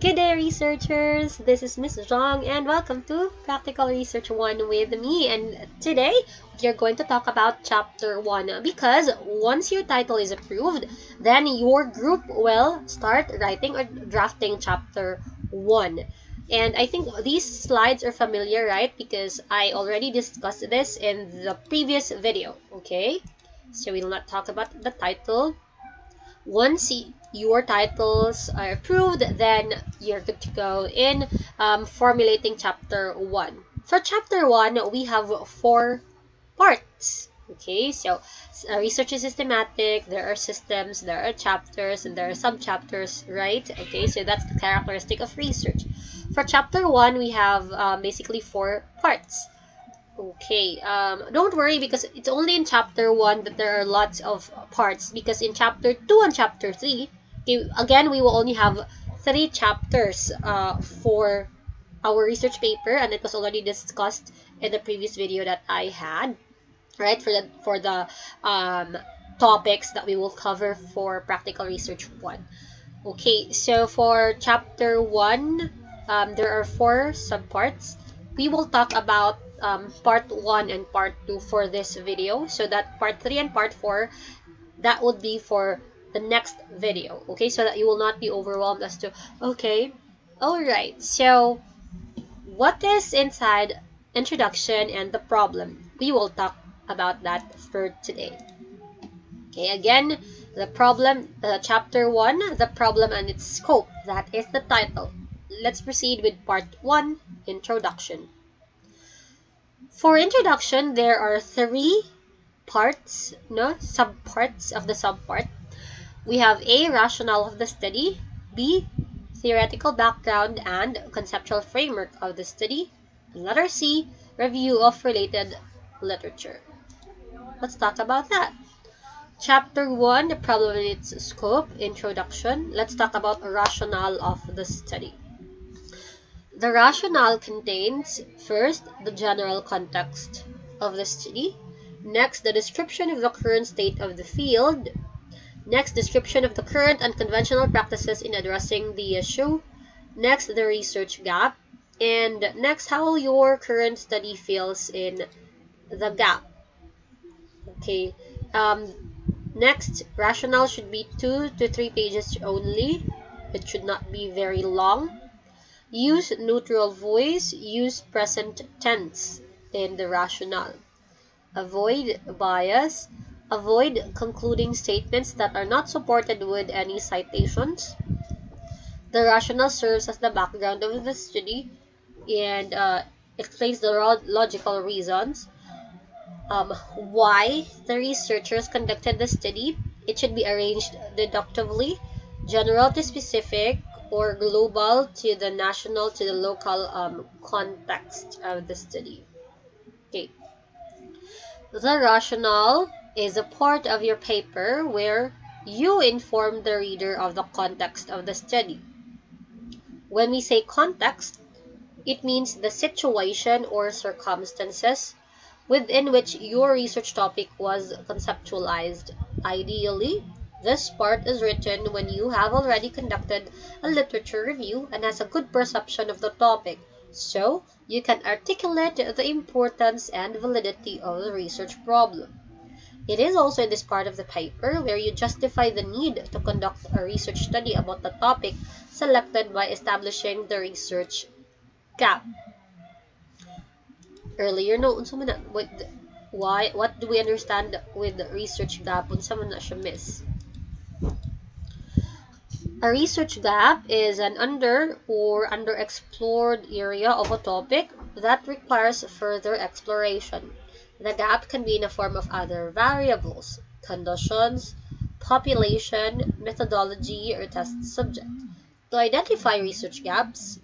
Good day, researchers! This is Miss Jong, and welcome to Practical Research 1 with me. And today, we are going to talk about Chapter 1 because once your title is approved, then your group will start writing or drafting Chapter 1. And I think these slides are familiar, right? Because I already discussed this in the previous video, okay? So we will not talk about the title. Once your titles are approved, then you're good to go in um, formulating chapter 1. For chapter 1, we have four parts. Okay, so uh, research is systematic, there are systems, there are chapters, and there are sub-chapters, right? Okay, so that's the characteristic of research. For chapter 1, we have um, basically four parts. Okay, um, don't worry because it's only in chapter 1 that there are lots of parts because in chapter 2 and chapter 3, okay, again, we will only have three chapters uh, for our research paper and it was already discussed in the previous video that I had right? For the for the um, topics that we will cover for practical research one. Okay so for chapter one um, there are four subparts. We will talk about um, part one and part two for this video so that part three and part four that would be for the next video okay so that you will not be overwhelmed as to okay all right so what is inside introduction and the problem we will talk about that for today. Okay, again, the problem, uh, chapter 1, the problem and its scope. That is the title. Let's proceed with part 1, introduction. For introduction, there are three parts, no, subparts of the subpart. We have A, rationale of the study, B, theoretical background and conceptual framework of the study, and letter C, review of related literature. Let's talk about that. Chapter 1, the problem and its scope, introduction. Let's talk about rationale of the study. The rationale contains, first, the general context of the study. Next, the description of the current state of the field. Next, description of the current and conventional practices in addressing the issue. Next, the research gap. And next, how your current study fills in the gap. Okay. Um, next, rationale should be two to three pages only. It should not be very long. Use neutral voice. Use present tense in the rationale. Avoid bias. Avoid concluding statements that are not supported with any citations. The rationale serves as the background of the study and uh, explains the logical reasons um, why the researchers conducted the study. It should be arranged deductively, general to specific, or global to the national to the local um, context of the study. Okay. The rationale is a part of your paper where you inform the reader of the context of the study. When we say context, it means the situation or circumstances within which your research topic was conceptualized. Ideally, this part is written when you have already conducted a literature review and has a good perception of the topic, so you can articulate the importance and validity of the research problem. It is also in this part of the paper where you justify the need to conduct a research study about the topic selected by establishing the research gap. Earlier no unsa why what do we understand with the research gap? Unsa man miss? A research gap is an under or underexplored area of a topic that requires further exploration. The gap can be in the form of other variables, conditions, population, methodology, or test subject. To identify research gaps,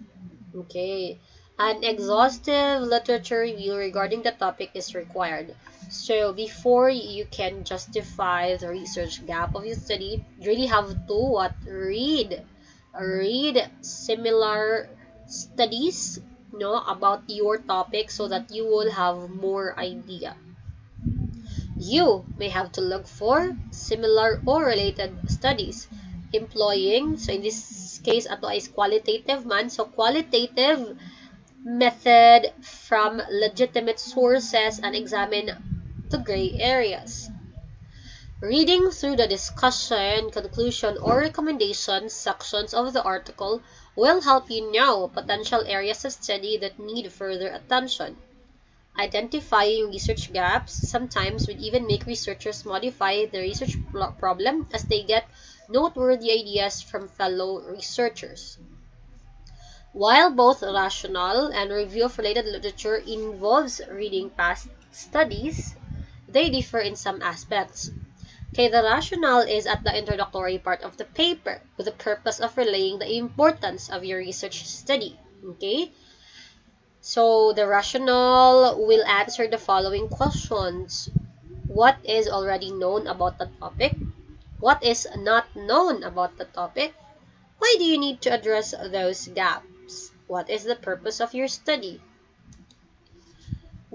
okay, an exhaustive literature review regarding the topic is required. So before you can justify the research gap of your study, you really have to what read read similar studies know, about your topic so that you will have more idea. You may have to look for similar or related studies employing, so in this case, ato is qualitative man. So, qualitative method from legitimate sources and examine the gray areas. Reading through the discussion, conclusion, or recommendation sections of the article will help you know potential areas of study that need further attention. Identifying research gaps sometimes would even make researchers modify the research problem as they get noteworthy ideas from fellow researchers. While both rational and review of related literature involves reading past studies, they differ in some aspects. Okay, the rationale is at the introductory part of the paper with the purpose of relaying the importance of your research study. Okay, so the rationale will answer the following questions. What is already known about the topic? What is not known about the topic? Why do you need to address those gaps? What is the purpose of your study?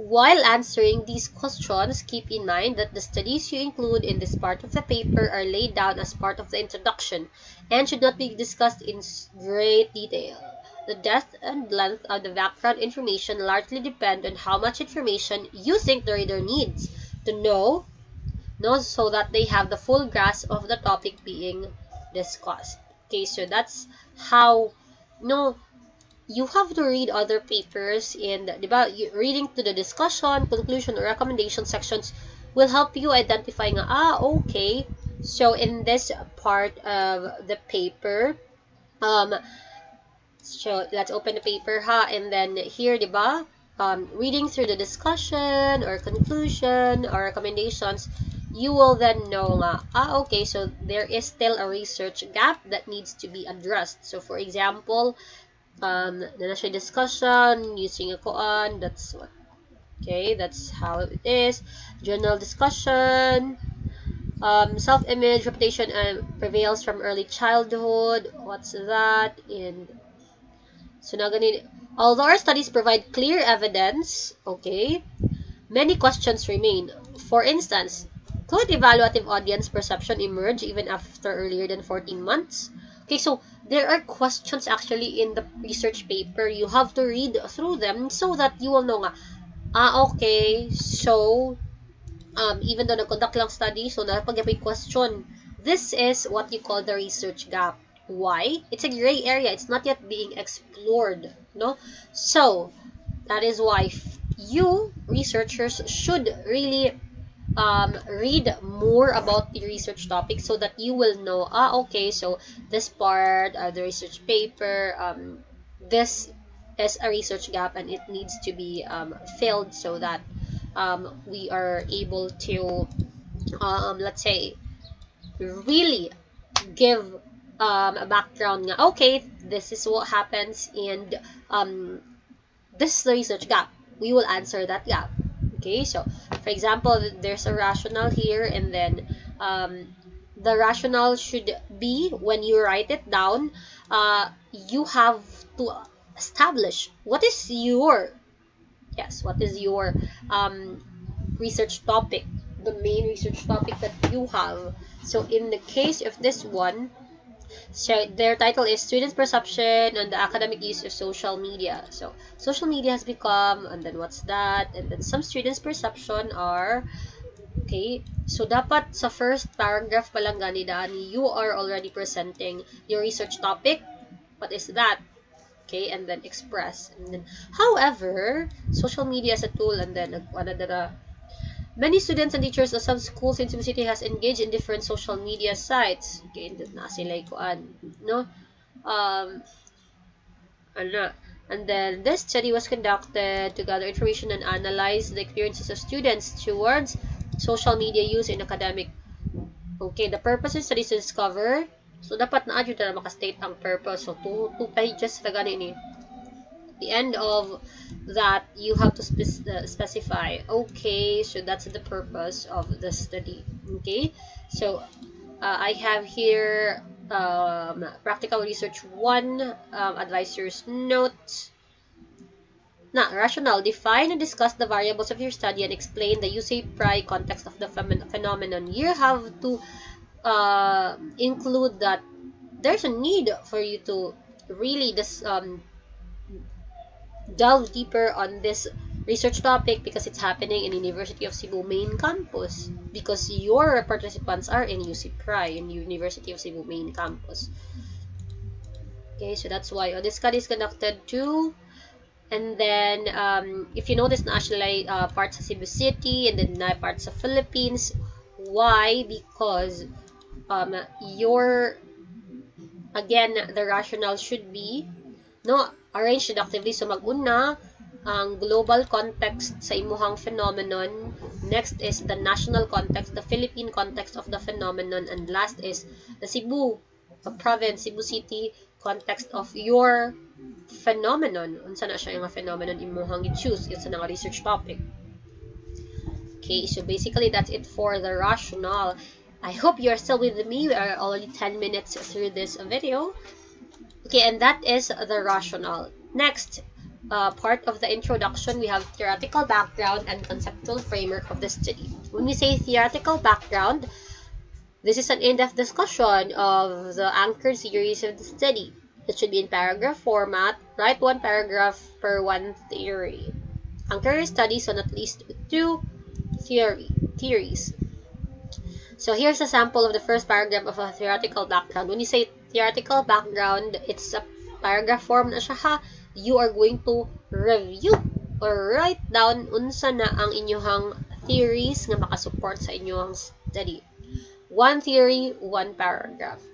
While answering these questions, keep in mind that the studies you include in this part of the paper are laid down as part of the introduction and should not be discussed in great detail. The depth and length of the background information largely depend on how much information you think the reader needs to know, know so that they have the full grasp of the topic being discussed. Okay, so that's how you know you have to read other papers and diba, reading to the discussion, conclusion, or recommendation sections will help you identify nga, ah, okay, so in this part of the paper, um, so let's open the paper ha, and then here, diba, um, reading through the discussion or conclusion or recommendations, you will then know nga, ah, okay, so there is still a research gap that needs to be addressed. So, for example, um, na siya discussion using a koan. That's what. Okay, that's how it is. Journal discussion. Um, self-image, reputation, and prevails from early childhood. What's that? And so now although our studies provide clear evidence, okay, many questions remain. For instance, could evaluative audience perception emerge even after earlier than 14 months? Okay, so there are questions actually in the research paper. You have to read through them so that you will know nga, ah, okay, so, um, even though nag-conduct lang study, so napag may question. This is what you call the research gap. Why? It's a gray area. It's not yet being explored, no? So, that is why you, researchers, should really um, read more about the research topic so that you will know, ah, okay, so this part of the research paper, um, this is a research gap and it needs to be um, filled so that um, we are able to, um, let's say, really give um, a background okay, this is what happens and um, this is the research gap. We will answer that gap. Okay, so for example, there's a rationale here and then um, the rationale should be when you write it down, uh, you have to establish what is your, yes, what is your um, research topic, the main research topic that you have. So in the case of this one, so their title is Students' Perception on the Academic Use of Social Media. So social media has become, and then what's that? And then some students' perception are, okay, so dapat sa first paragraph pa lang gani you are already presenting your research topic. What is that? Okay, and then express. And then, however, social media is a tool and then ano Many students and teachers of some schools in Cebu City has engaged in different social media sites. Okay, na sila kuan, no? Um, ano, and then this study was conducted to gather information and analyze the experiences of students towards social media use in academic. Okay, the purpose of study is to discover. So, dapat na adyo na makastate ang purpose. So, two, two pages na gani ni the end of that you have to spe uh, specify okay so that's the purpose of the study okay so uh, I have here um, practical research one um, advisor's note now, rational. Define and discuss the variables of your study and explain the use-a-priori context of the phenomenon. You have to uh, include that there's a need for you to really this um, delve deeper on this research topic because it's happening in University of Cebu main campus because your participants are in UC Pri in University of Cebu main campus. Okay, so that's why oh, this study is conducted too. And then, um, if you notice, national uh, parts of Cebu City and then parts of Philippines. Why? Because um, your, again, the rationale should be, no, arranged deductively. So, maguna, ang global context sa imuhang phenomenon. Next is the national context, the Philippine context of the phenomenon. And last is the Cebu, the province, Cebu City context of your phenomenon. Unsa na siya yung phenomenon imuhang i-choose. It's na research topic. Okay, so basically that's it for the rationale. I hope you're still with me. We are already 10 minutes through this video. Okay, and that is the rationale. Next, uh, part of the introduction, we have theoretical background and conceptual framework of the study. When we say theoretical background, this is an in-depth discussion of the anchor theories of the study. It should be in paragraph format. Write one paragraph per one theory. Anchor studies on at least two theory theories. So here's a sample of the first paragraph of a theoretical background. When you say theoretical background, it's a paragraph form na siya ha. You are going to review or write down unsa na ang inyong theories nga makasupport sa inyong study. One theory, one paragraph.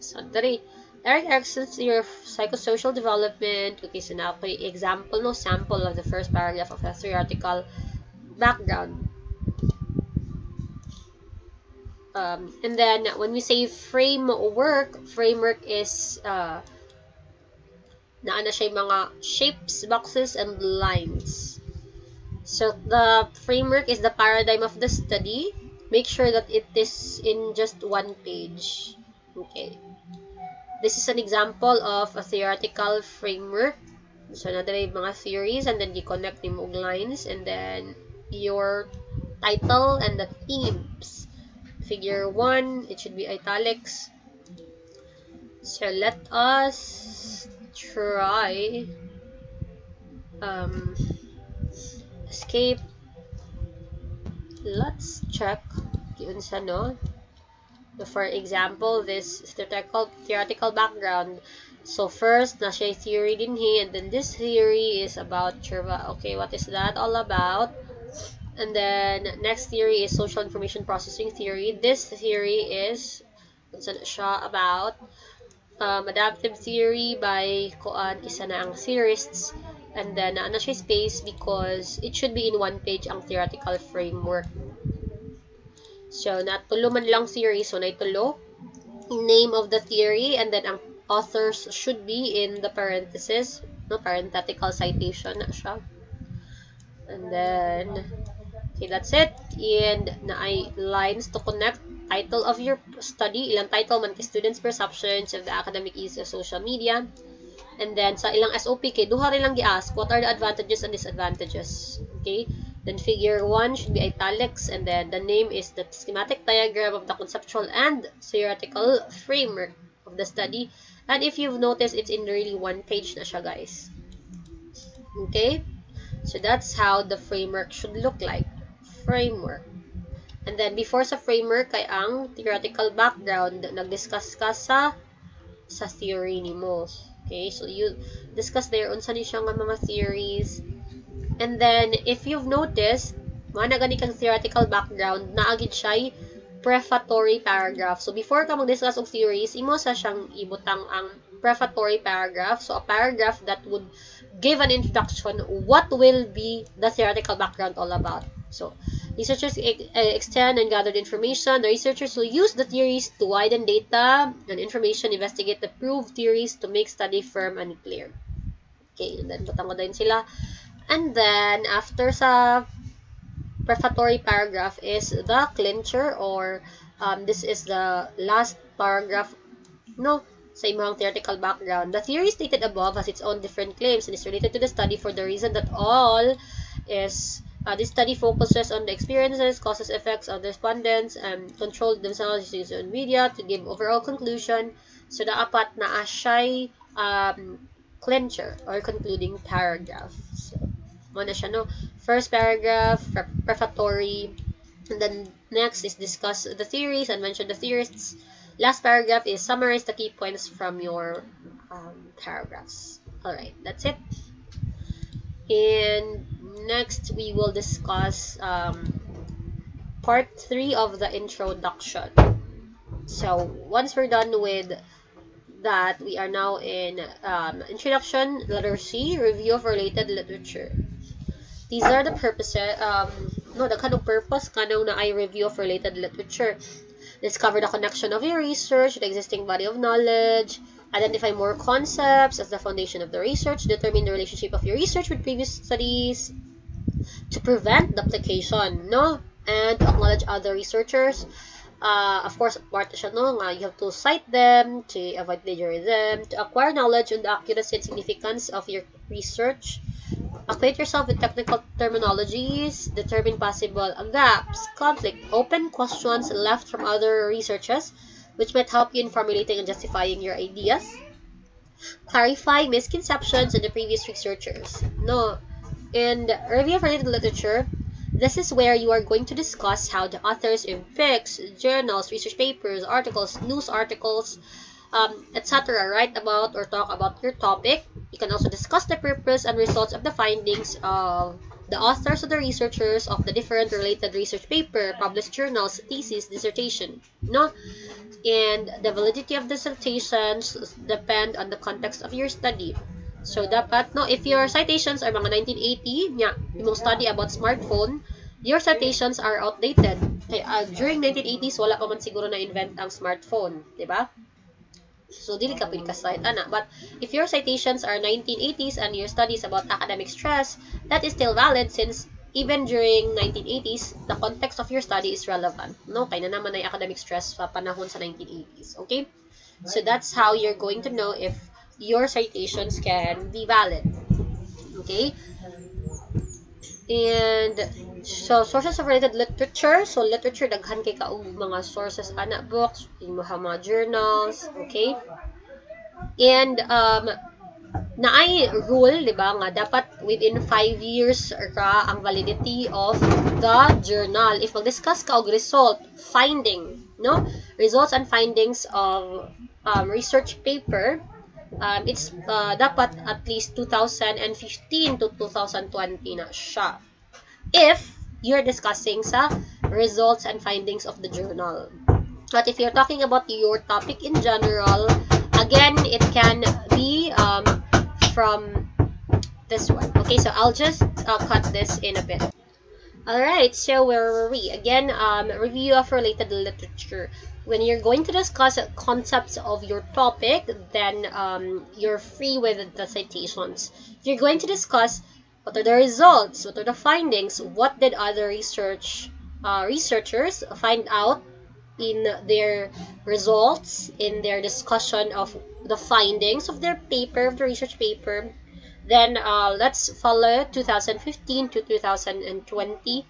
So, dari, Erik Erikson's theory of psychosocial development. Okay, so now po example, no sample of the first paragraph of a theoretical background. Um, and then when we say framework, framework is uh, siya mga shapes, boxes, and lines. So the framework is the paradigm of the study make sure that it is in just one page. Okay. This is an example of a theoretical framework. So, another mga theories and then you connect with lines and then your title and the themes. Figure 1, it should be italics. So, let us try um, escape. Let's check sa no for example this theoretical theoretical background. So first na siya theory din he and then this theory is about Chirva okay what is that all about and then next theory is social information processing theory this theory is siya about um, adaptive theory by Koan isa na ang theorists And then, ano siya space because it should be in one page ang theoretical framework. So, natulo man lang theory. So, naitulo. Name of the theory and then ang authors should be in the parenthesis. No, parenthetical citation na siya. And then, okay, that's it. And na ay lines to connect title of your study, ilang title man students' perceptions of the academic use of social media, And then, sa ilang SOP kay duha rin lang gi-ask, what are the advantages and disadvantages? Okay? Then, figure 1 should be italics, and then the name is the schematic diagram of the conceptual and theoretical framework of the study. And if you've noticed, it's in really one page na siya, guys. Okay? So, that's how the framework should look like. Framework. And then, before sa framework, kay ang theoretical background, nag-discuss ka sa sa theory ni mo. Okay, so you discuss there unsa ni siya nga mga theories. And then, if you've noticed, mga gani kang theoretical background, naagid siya prefatory paragraph. So, before ka mag-discuss og theories, imo sa siyang ibutang ang prefatory paragraph. So, a paragraph that would give an introduction what will be the theoretical background all about. So, Researchers extend and gather information. The researchers will use the theories to widen data and information, investigate the proved theories to make study firm and clear. Okay, and then butang ko din sila. And then, after sa prefatory paragraph is the clincher or um, this is the last paragraph no sa imong theoretical background. The theory stated above has its own different claims and is related to the study for the reason that all is Uh, this study focuses on the experiences, causes, effects of the respondents and controlled themselves using media to give overall conclusion. So, dapat na siya'y um, clincher or concluding paragraph. So, mo na siya, no? First paragraph, prefatory, and then next is discuss the theories and mention the theorists. Last paragraph is summarize the key points from your um, paragraphs. Alright, that's it. And next we will discuss um, part 3 of the introduction. So once we're done with that, we are now in um, introduction, letter C, review of related literature. These are the purposes, um, no, the kind of purpose kanang na I review of related literature. Discover the connection of your research, the existing body of knowledge, Identify more concepts as the foundation of the research. Determine the relationship of your research with previous studies to prevent duplication, no? And to acknowledge other researchers. Uh, of course, part siya, no? Nga, you have to cite them, to avoid plagiarism, to acquire knowledge on the accuracy and significance of your research. Acquaint yourself with technical terminologies, determine possible gaps, conflict, open questions left from other researchers, which might help you in formulating and justifying your ideas. Clarify misconceptions in the previous researchers. No, in the review of related literature, this is where you are going to discuss how the authors in books, journals, research papers, articles, news articles, um, etc. write about or talk about your topic. You can also discuss the purpose and results of the findings of the authors or the researchers of the different related research paper, published journals, thesis, dissertation. No? And the validity of dissertations depend on the context of your study. So, dapat, no, if your citations are mga 1980, yeah, yung study about smartphone, your citations are outdated. Okay, uh, during 1980s, wala pa man siguro na-invent ang smartphone, di ba? So, dili ka pwede ka-cite, ana. But, if your citations are 1980s and your studies about academic stress, that is still valid since even during 1980s, the context of your study is relevant. No? Kaya na naman ay academic stress pa panahon sa 1980s. Okay? So, that's how you're going to know if your citations can be valid. Okay? And so sources of related literature, so literature daghan kay kaog mga sources ana books, mga mga journals, okay? And um naay rule, di ba, nga dapat within 5 years ka ang validity of the journal. If mag-discuss ka og result, finding, no? Results and findings of um, research paper, um, it's uh, dapat at least 2015 to 2020 na siya. If you're discussing sa results and findings of the journal. But if you're talking about your topic in general, again, it can be um, from this one. Okay, so I'll just uh, cut this in a bit. Alright, so where were we? Again, um, review of related literature when you're going to discuss concepts of your topic, then um, you're free with the citations. If you're going to discuss what are the results, what are the findings, what did other research uh, researchers find out in their results, in their discussion of the findings of their paper, of the research paper, then uh, let's follow 2015 to 2020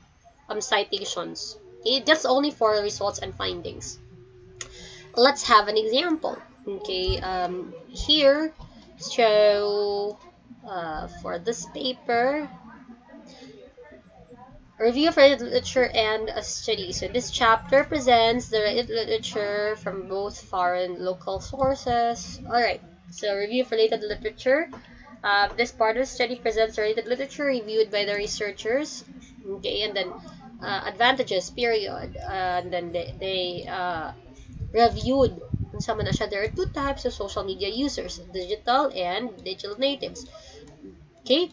um, citations. Okay, that's only for results and findings let's have an example. Okay, um, here, so uh, for this paper, review of literature and a study. So this chapter presents the literature from both foreign and local sources. Alright, so review of related literature. Uh, this part of the study presents related literature reviewed by the researchers. Okay, and then uh, advantages, period. Uh, and then they, they uh, reviewed unsa man na there are two types of social media users digital and digital natives okay.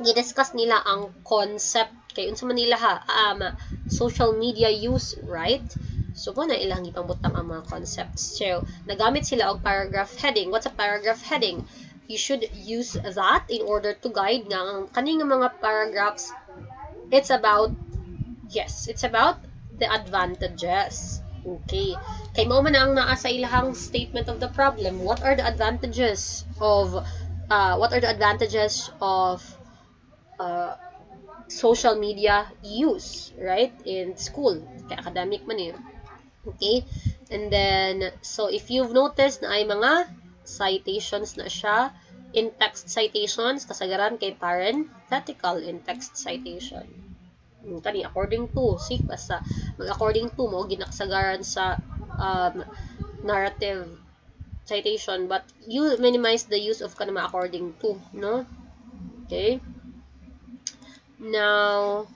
Gidiscuss nila ang concept kay unsa man nila ha um, social media use right? So mo na ilang ipambutang ang mga concepts. So nagamit sila og paragraph heading. What's a paragraph heading? You should use that in order to guide nga ang kaning mga paragraphs. It's about yes it's about the advantages. Okay. Kay mo man ang naa sa ilahang statement of the problem. What are the advantages of uh, what are the advantages of uh, social media use, right? In school. Academic man yun. Okay? And then, so if you've noticed na ay mga citations na siya, in-text citations, kasagaran kay parenthetical in-text citation. Kani, according to, see, basta, mag-according to mo, ginaksagaran sa um, narrative citation, but you minimize the use of kanama according to, no? Okay? Now,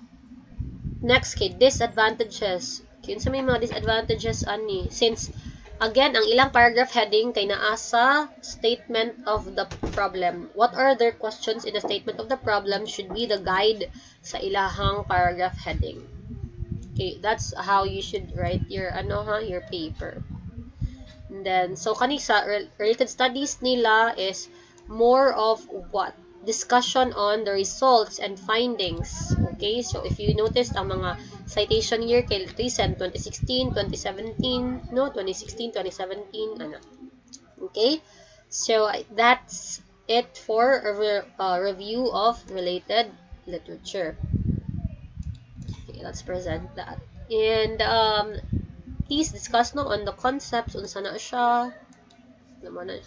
next kay disadvantages. Kaya sa may mga disadvantages ani since again ang ilang paragraph heading kay naa sa statement of the problem. What are their questions in the statement of the problem should be the guide sa ilahang paragraph heading. Okay, that's how you should write your ano ha, your paper. And then so kani sa related studies nila is more of what discussion on the results and findings. Okay, so if you notice ang mga citation year kay recent 2016, 2017, no, 2016, 2017, ano. Okay, so that's it for a re uh, review of related literature. Okay, let's present that. And um, please discuss no on the concepts unsa na siya. Naman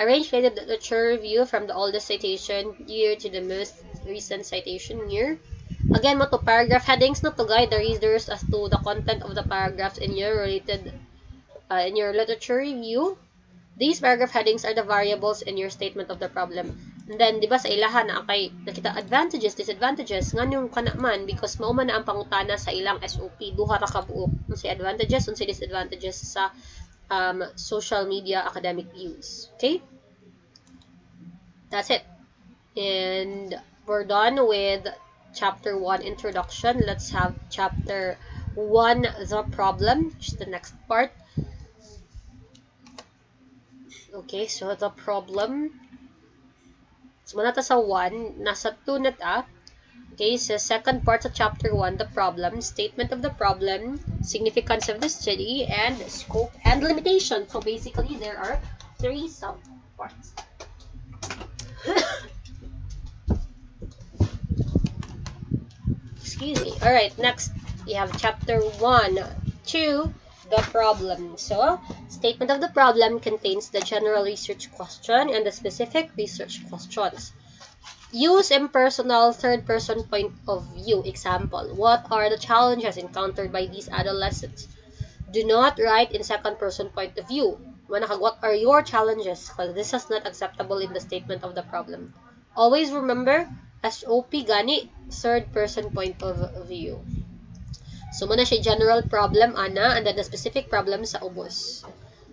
Arrange related literature review from the oldest citation year to the most recent citation year. Again, mo to paragraph headings no to guide the readers as to the content of the paragraphs in your related uh, in your literature review. These paragraph headings are the variables in your statement of the problem. And then, di ba sa ilaha na kay nakita advantages, disadvantages, nga yung kanaman because mao man na ang pangutana sa ilang SOP, duha ra ka buok. Unsay advantages, unsay disadvantages sa um, social media academic views. Okay? That's it. And we're done with chapter 1 introduction. Let's have chapter 1 the problem, which is the next part. Okay, so the problem. So, manata sa 1, nasa 2 na ta. Okay, so second part of chapter 1, the problem, statement of the problem, significance of the study, and scope and limitation. So basically, there are three sub-parts. Excuse me. Alright, next, we have chapter 1, 2, the problem. So, statement of the problem contains the general research question and the specific research questions. Use impersonal third-person point of view. Example, what are the challenges encountered by these adolescents? Do not write in second-person point of view. What are your challenges? Because this is not acceptable in the statement of the problem. Always remember, SOP gani, third-person point of view. So, muna siya general problem, ana, and then the specific problem sa ubos.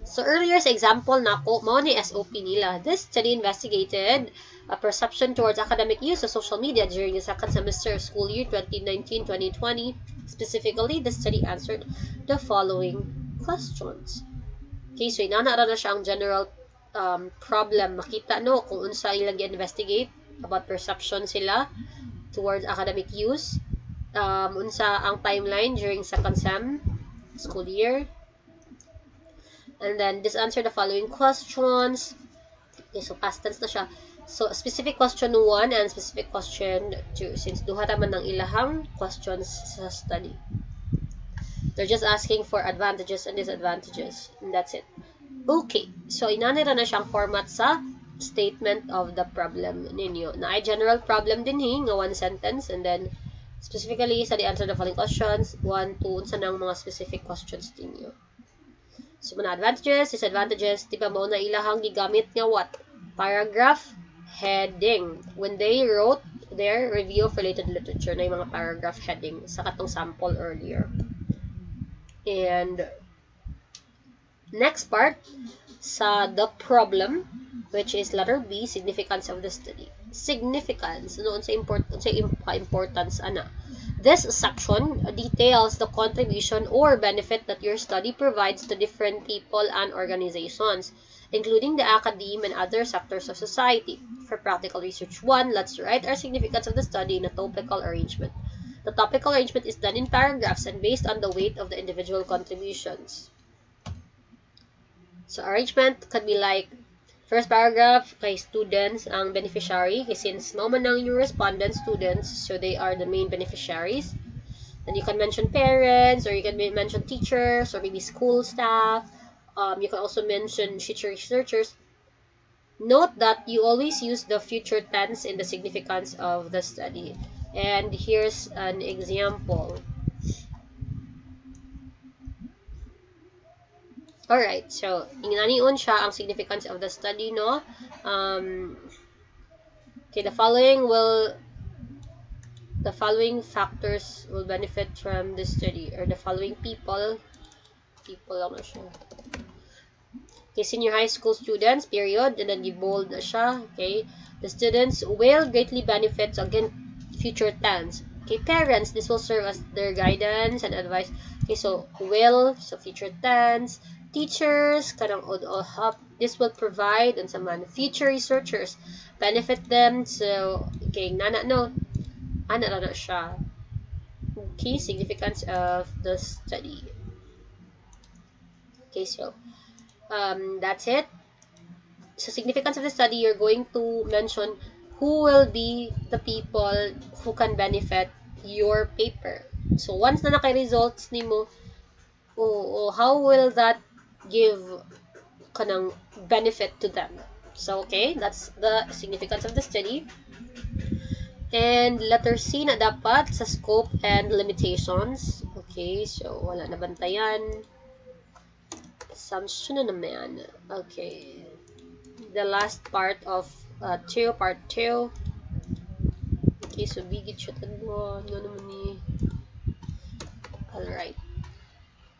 So, earlier sa example nako, mao ni SOP nila. This study investigated a perception towards academic use of social media during the second semester of school year 2019-2020. Specifically, the study answered the following questions. Okay, so inanara na siya ang general um, problem. Makita no kung unsa ilang investigate about perception sila towards academic use. Um, unsa ang timeline during second sem school year. And then, this answer the following questions. Okay, so past tense na siya. So, specific question 1 and specific question 2 since duha naman ng ilahang questions sa study. They're just asking for advantages and disadvantages. And that's it. Okay. So, inanira na siyang format sa statement of the problem ninyo. Na ay general problem din hi, nga one sentence, and then specifically sa the answer the following questions, one, two, sa nang mga specific questions ninyo. So, mga advantages, disadvantages, di ba mo na ilahang gigamit nga what? Paragraph heading. When they wrote their review of related literature na yung mga paragraph heading sa katong sample earlier. And next part sa the problem which is letter B, significance of the study. Significance, noon sa, import, sa importance, ana. This section details the contribution or benefit that your study provides to different people and organizations including the academe and other sectors of society. For practical research 1, let's write our significance of the study in a topical arrangement. The topical arrangement is done in paragraphs and based on the weight of the individual contributions. So, arrangement could be like, first paragraph, kay students ang beneficiary, since mo man ang yung respondent students, so they are the main beneficiaries. Then you can mention parents, or you can mention teachers, or maybe school staff, Um, you can also mention future researchers. Note that you always use the future tense in the significance of the study. And here's an example. Alright, so, inaniun siya ang significance of the study, no? Um, okay, the following will, the following factors will benefit from the study, or the following people, people lang na siya. Okay, senior high school students, period, and then bold na siya, okay? The students will greatly benefit, so again, future tense. Okay, parents, this will serve as their guidance and advice. Okay, so will, so future tense, teachers, kanang all help. This will provide and some future researchers benefit them. So, okay, nana no, ana na siya. Okay, significance of the study. Okay, so um, that's it. So, significance of the study, you're going to mention who will be the people who can benefit your paper. So, once na naka-results nimo, oh, oh, how will that give kanang benefit to them. So, okay, that's the significance of the study. And letter C na dapat sa scope and limitations. Okay, so wala na bantayan. Assumption na naman. Okay. The last part of uh, 2, part 2. Okay, so bigit siya tagwa. Ano naman ni... Alright.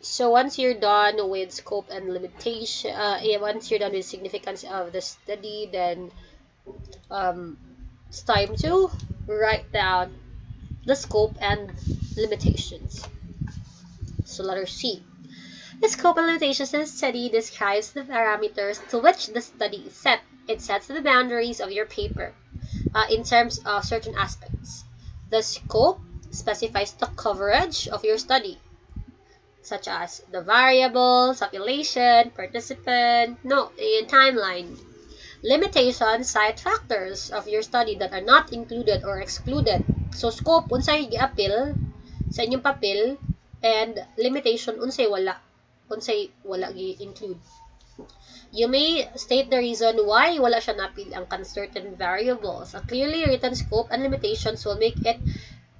So once you're done with scope and limitation, uh, once you're done with significance of the study, then um, it's time to write down the scope and limitations. So letter C. The scope and limitations of the study describes the parameters to which the study is set. It sets the boundaries of your paper uh, in terms of certain aspects. The scope specifies the coverage of your study such as the variables, population, participant, no, and timeline. Limitations cite factors of your study that are not included or excluded. So, scope, unsay gi-appeal sa inyong papel, and limitation, unsay wala. Unsay wala gi-include. You may state the reason why wala siya napil ang certain variables. A clearly written scope and limitations will make it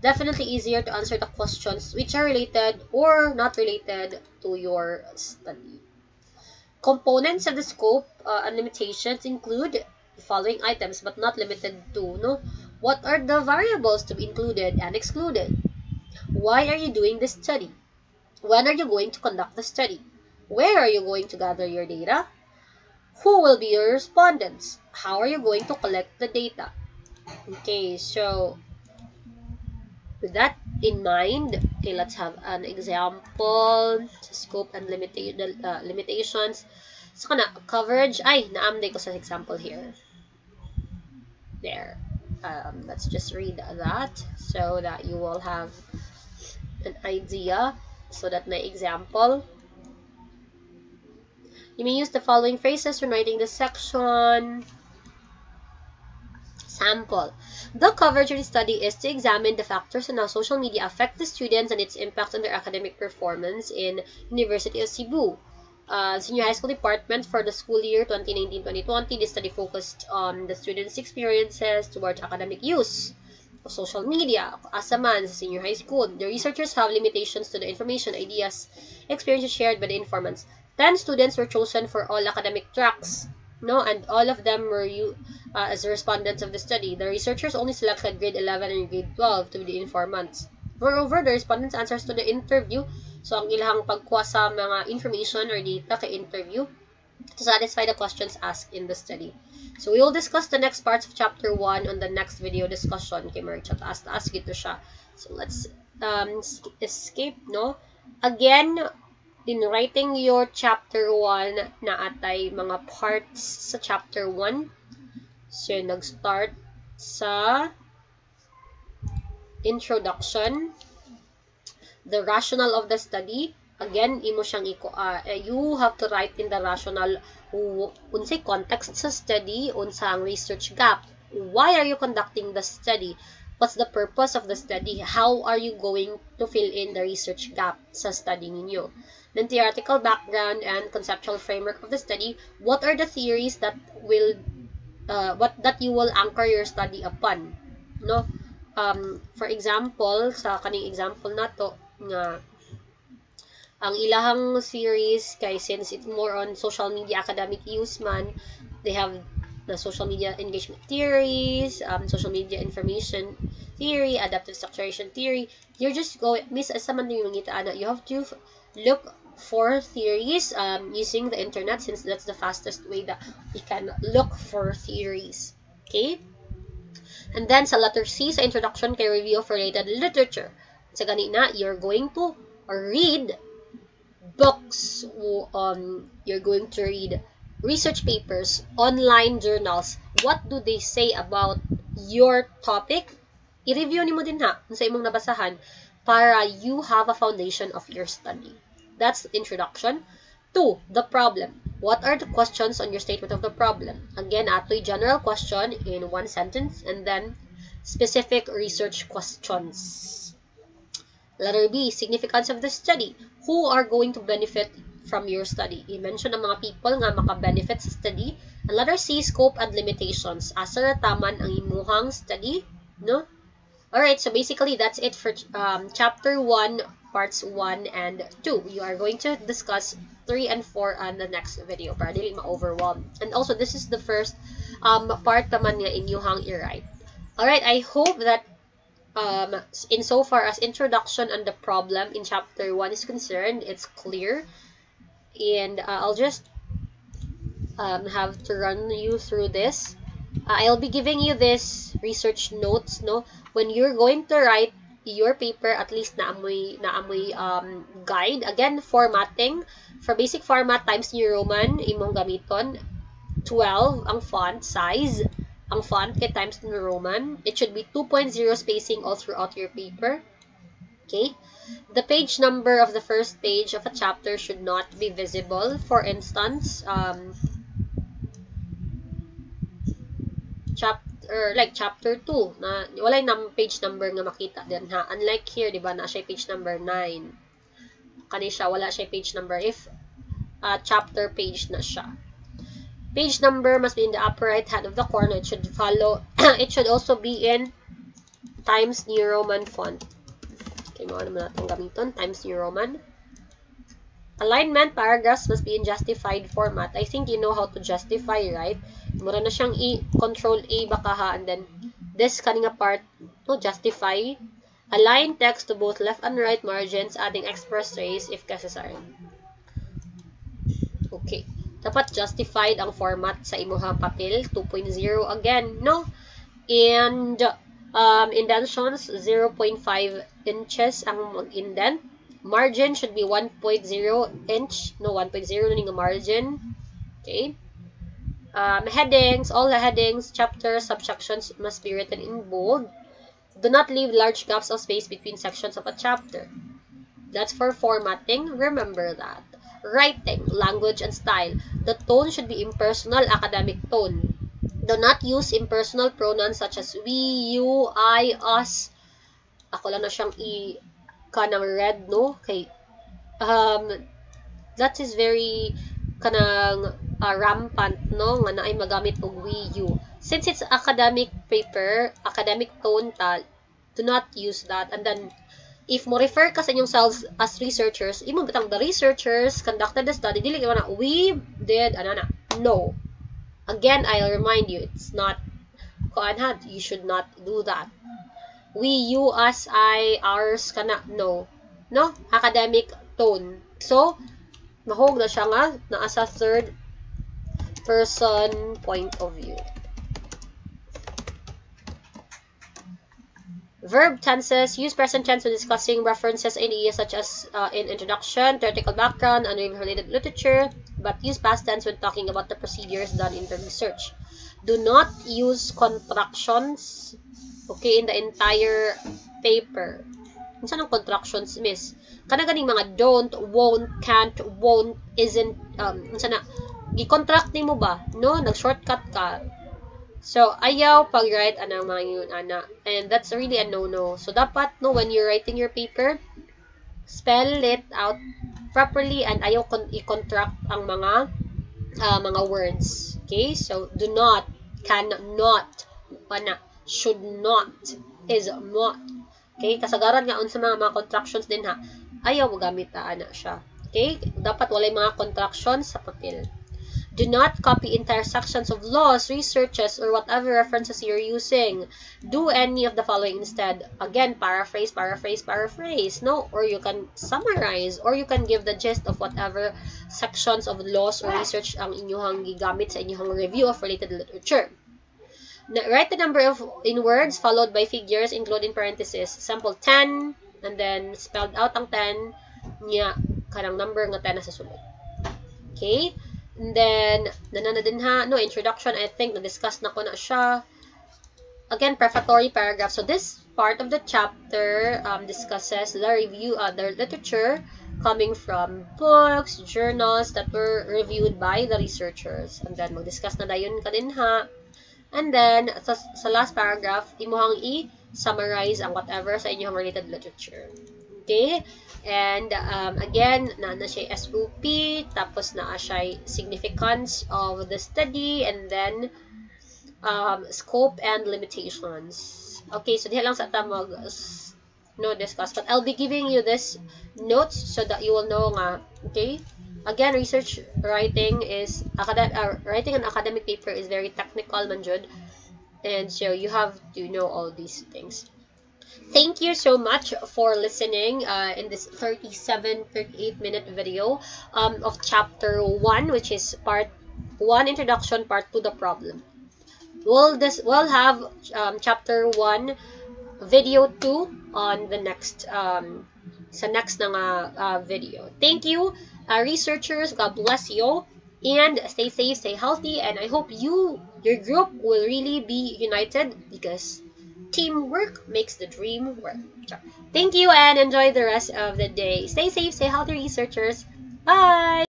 definitely easier to answer the questions which are related or not related to your study. Components of the scope uh, and limitations include the following items but not limited to no? What are the variables to be included and excluded? Why are you doing this study? When are you going to conduct the study? Where are you going to gather your data? Who will be your respondents? How are you going to collect the data? Okay so with that in mind, okay, let's have an example. Scope and limita uh, limitations. So, kana, coverage. Ay, naamday ko sa example here. There. Um, let's just read that so that you will have an idea. So that my example. You may use the following phrases when writing the section. Sample. The coverage of the study is to examine the factors on how social media affect the students and its impact on their academic performance in University of Cebu. Uh, senior high school department for the school year 2019-2020, the study focused on the students' experiences towards academic use of social media. Asaman, senior high school, the researchers have limitations to the information, ideas, experiences shared by the informants. Ten students were chosen for all academic tracks no, and all of them were you uh, as respondents of the study. The researchers only selected grade 11 and grade 12 to be the informants. Moreover, the respondents' answers to the interview, so ang ilang pagkuha sa mga information or data kay interview, to satisfy the questions asked in the study. So, we will discuss the next parts of chapter 1 on the next video discussion kay Marcha. Taas-taas gito siya. So, let's um, escape, no? Again, in writing your chapter 1 na atay mga parts sa chapter 1. So, nag-start sa introduction, the rationale of the study. Again, imo siyang iko, uh, you have to write in the rationale unsay context sa study, unsa ang research gap, why are you conducting the study, what's the purpose of the study? How are you going to fill in the research gap sa study ninyo? Then theoretical background and conceptual framework of the study. What are the theories that will uh, what that you will anchor your study upon? No? Um, for example, sa kaning example na to nga ang ilahang theories kay since it's more on social media academic use man, they have the social media engagement theories, um, social media information theory, adaptive structuration theory. You're just going, miss, as man yung ana, you have to look for theories um, using the internet since that's the fastest way that we can look for theories. Okay? And then sa letter C, sa introduction kay review of related literature. Sa ganina, you're going to read books. Um, you're going to read research papers, online journals, what do they say about your topic? I-review ni mo din ha, sa imong nabasahan, para you have a foundation of your study. That's the introduction. Two, the problem. What are the questions on your statement of the problem? Again, ato'y general question in one sentence, and then specific research questions. Letter B, significance of the study. Who are going to benefit from your study. I-mention ang mga people nga maka-benefit sa study. Ang letter C, scope and limitations. Asa taman ang imuhang study, no? Alright, so basically that's it for um, chapter 1, parts 1 and 2. You are going to discuss 3 and 4 on the next video para dili ma-overwhelm. And also, this is the first um, part naman nga inyuhang i-write. Alright, I hope that um, in so far as introduction and the problem in chapter 1 is concerned, it's clear and uh, I'll just um, have to run you through this. Uh, I'll be giving you this research notes, no? When you're going to write your paper, at least naamoy, naamoy um, guide. Again, formatting. For basic format, Times New Roman, imong gamiton. 12 ang font size. Ang font kay Times New Roman. It should be 2.0 spacing all throughout your paper. Okay? The page number of the first page of a chapter should not be visible. For instance, um, chapter like chapter 2 na walay nam page number nga makita din ha. Unlike here, di ba, na siya page number 9. Kani siya wala siya page number if uh, chapter page na siya. Page number must be in the upper right hand of the corner. It should follow it should also be in Times New Roman font. Okay, mao naman natong gamiton times New Roman. Alignment paragraphs must be in justified format. I think you know how to justify, right? Mura na siyang i control A baka ha and then this kaninga part no justify align text to both left and right margins adding express trace if necessary. Okay. Dapat justified ang format sa imuha papel 2.0 again, no? And um, indentions 0.5 inches ang mag-indent. Margin should be 1.0 inch. No, 1.0 na margin. Okay. Um, headings, all the headings, chapters, subsections must be written in bold. Do not leave large gaps of space between sections of a chapter. That's for formatting. Remember that. Writing, language, and style. The tone should be impersonal academic tone. Do not use impersonal pronouns such as we, you, I, us, ako lang na siyang i kanang red no? Kay um that is very kanang uh, rampant no? Nga naay magamit og we you since it's academic paper academic tone ta do not use that. And then if mo refer ka sa inyong selves as researchers imo bitang the researchers conducted the study dili na we did ana na. No. Again i'll remind you it's not kuan you should not do that we, you, us, I, ours, kana, no. No? Academic tone. So, mahog na siya nga, naa sa third person point of view. Verb tenses use present tense when discussing references in ideas such as uh, in introduction, theoretical background, and related literature, but use past tense when talking about the procedures done in the research. Do not use contractions Okay, in the entire paper. Unsa nang contractions, miss? Kana ganing mga don't, won't, can't, won't, isn't, um, unsa na, gi-contract mo ba? No? Nag-shortcut ka. So, ayaw pag-write anang mga yun, ana. And that's really a no-no. So, dapat, no, when you're writing your paper, spell it out properly and ayaw kon i-contract ang mga uh, mga words. Okay? So, do not, cannot, ana, should not, is not. Okay? Kasagaran nga sa mga mga contractions din ha. Ayaw gamit ta, ana siya. Okay? Dapat walay mga contractions sa papel. Do not copy entire sections of laws, researches, or whatever references you're using. Do any of the following instead. Again, paraphrase, paraphrase, paraphrase. No? Or you can summarize, or you can give the gist of whatever sections of laws or research ang inyong gigamit sa inyong review of related literature. Write the number of in words followed by figures, include in parentheses. Sample 10, and then spelled out ang 10, niya, kanang number nga 10 na sa sulod. Okay? And then, nanana din ha, no, introduction, I think, na-discuss na ko na siya. Again, prefatory paragraph. So, this part of the chapter um, discusses the review, uh, the literature coming from books, journals that were reviewed by the researchers. And then, mag-discuss na dayon ka ha. And then, sa, sa last paragraph, imuhang i-summarize ang whatever sa inyong related literature. Okay? And um, again, na na siya SOP, tapos na siya significance of the study, and then um, scope and limitations. Okay, so diha lang sa ta mag no discuss, but I'll be giving you this notes so that you will know nga, okay? Again, research writing is academic uh, writing an academic paper is very technical man jud. And so you have to know all these things. Thank you so much for listening uh, in this 37, 38 minute video um, of chapter 1, which is part 1 introduction, part 2 the problem. We'll, this, we'll have um, chapter 1 video 2 on the next um, sa next na uh, video. Thank you, uh, researchers. God bless you. And stay safe, stay healthy, and I hope you, your group, will really be united because Teamwork makes the dream work. Thank you and enjoy the rest of the day. Stay safe, stay healthy, researchers. Bye!